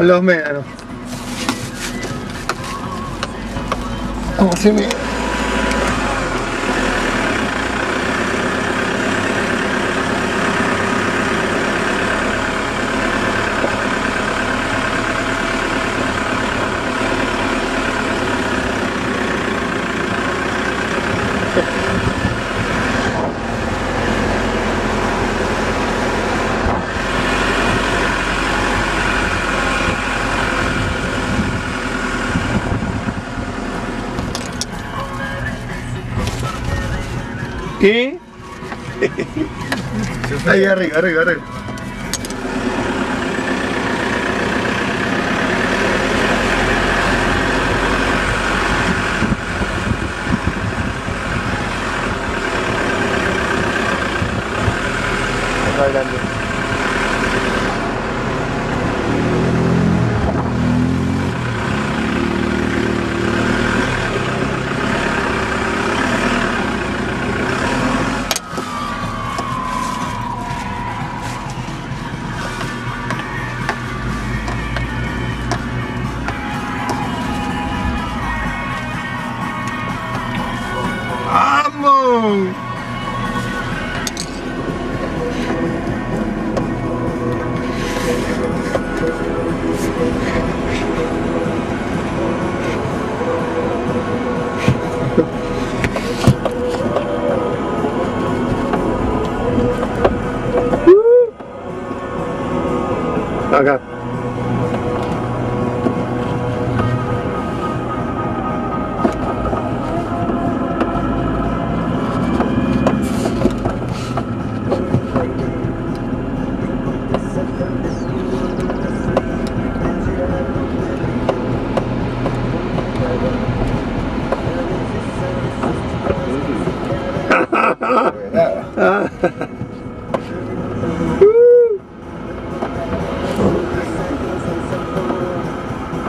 Los médanos. Vamos, se me... ¿Qué? Ahí arriba, arriba, arriba. Adelante. não. uh! I got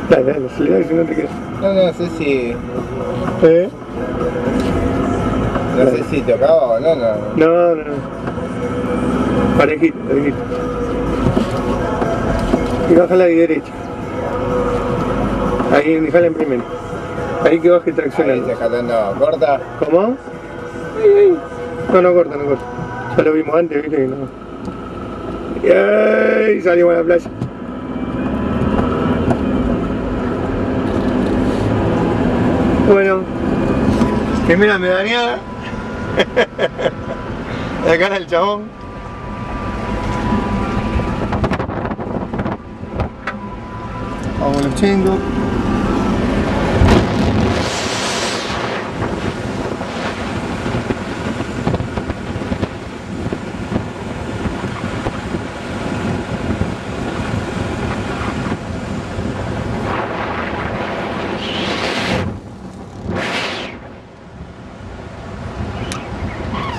Dale, dale, acelera que no te quedas. No, no sé si. ¿Eh? No sé si tocaba o no, no. No, no, no. Parejito, parejito. Y baja la derecha. Ahí, déjala en primero. Ahí que baje Ahí traccionando. jalando corta. ¿Cómo? Ahí, ahí. No, no corta, no corta. Ya lo vimos antes, viste que no. Y ahí salimos a la playa. Bueno, primera medaneada. La cara del chabón. Chingos.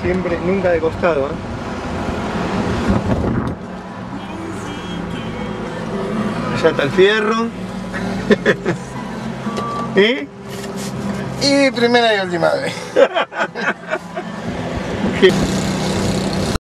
Siempre, nunca de costado, ¿eh? Está el fierro. ¿Eh? Y primera y última vez.